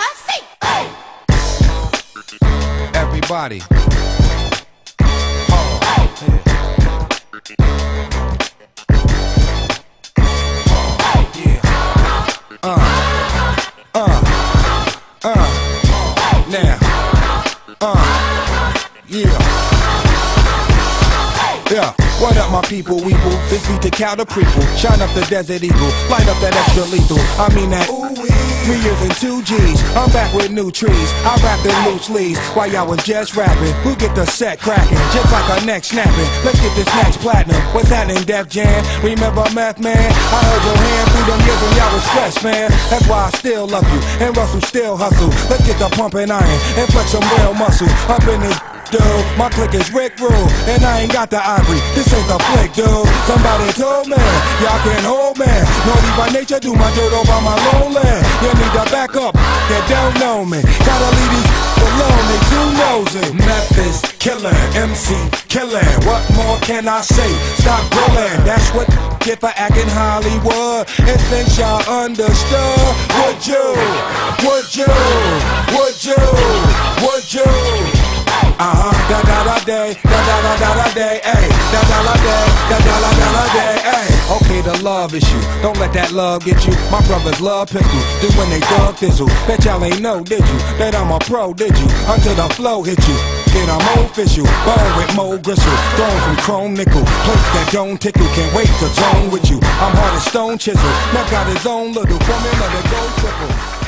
hussy. Hey. Everybody. Uh, uh, uh, now, uh, yeah. Yeah, what up my people, weeple? This beat the cow the prequel. Shine up the desert eagle, light up that extra lethal. I mean that. Ooh-wee. Three years and two G's. I'm back with new trees. I rap in loose leaves while y'all was just rapping. Who get the set cracking? Just like our neck snapping. Let's get this next platinum. What's happening, Def Jam? Remember Meth Man? I heard your hand through them years when y'all was stressed, man. That's why I still love you. And Russell still hustle. Let's get the pumping iron and flex some real muscle up in this dude. My click is Rick Rule, and I ain't got the ivory. This ain't the flick, dude. Somebody told me, y'all can't hold me. Naughty by nature, do my dirt over my lowland. You need to back up, they don't know me. Gotta leave these alone, they too nosy. Memphis, killer, MC, killer. What more can I say? Stop grilling, that's what get for acting Hollywood. And since y'all understood, would you, would you, da da da day, da da da da da day, ayy, da da da day, da da da da da day, ayy. Okay, the love issue, don't let that love get you. My brothers love pistols, do when they dug thistle. Bet y'all ain't know, did you? That I'm a pro, did you? Until the flow hit you. Then I'm official, bone with more gristle, thrown from chrome nickel, place that don't tickle, can't wait to zone with you. I'm hard as stone chisel, Now got his own little formula that go triple.